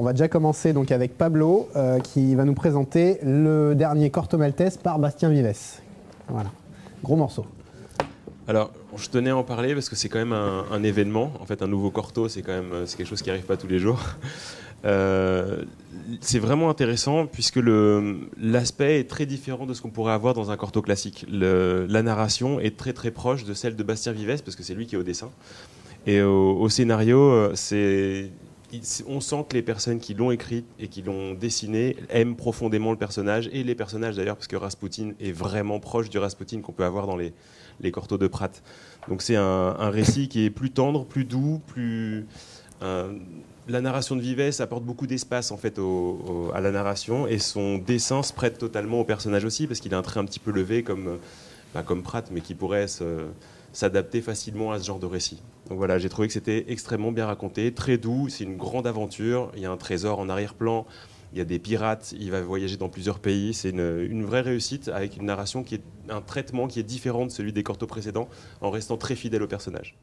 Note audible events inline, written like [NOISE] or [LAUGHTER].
On va déjà commencer donc avec Pablo euh, qui va nous présenter le dernier Corto Maltese par Bastien Vives. Voilà, gros morceau. Alors, je tenais à en parler parce que c'est quand même un, événement. En fait, un nouveau Corto, c'est quand même c'est quelque chose qui n'arrive pas tous les jours. [LAUGHS] Euh, c'est vraiment intéressant puisque l'aspect est très différent de ce qu'on pourrait avoir dans un corto classique. la narration est très très proche de celle de Bastien Vives parce que c'est lui qui est au dessin. Et au, scénario, euh, c'est on sent que les personnes qui l'ont écrit et qui l'ont dessiné aiment profondément le personnage et les personnages d'ailleurs parce que Rasputin est vraiment proche du Rasputin qu'on peut avoir dans les, les cortos de Pratt. Donc c'est un, récit qui est plus tendre, plus doux, plus euh, la narration de Vives apporte beaucoup d'espace en fait à la narration et son dessin se prête totalement au personnage aussi parce qu'il a un trait un petit peu levé comme, bah, comme Pratt mais qui pourrait s'adapter facilement à ce genre de récit. Donc voilà, j'ai trouvé que c'était extrêmement bien raconté, très doux, c'est une grande aventure, il y a un trésor en arrière-plan, il y a des pirates, il va voyager dans plusieurs pays, c'est une, une, vraie réussite avec une narration qui est un traitement qui est différent de celui des cortos précédents en restant très fidèle au personnage.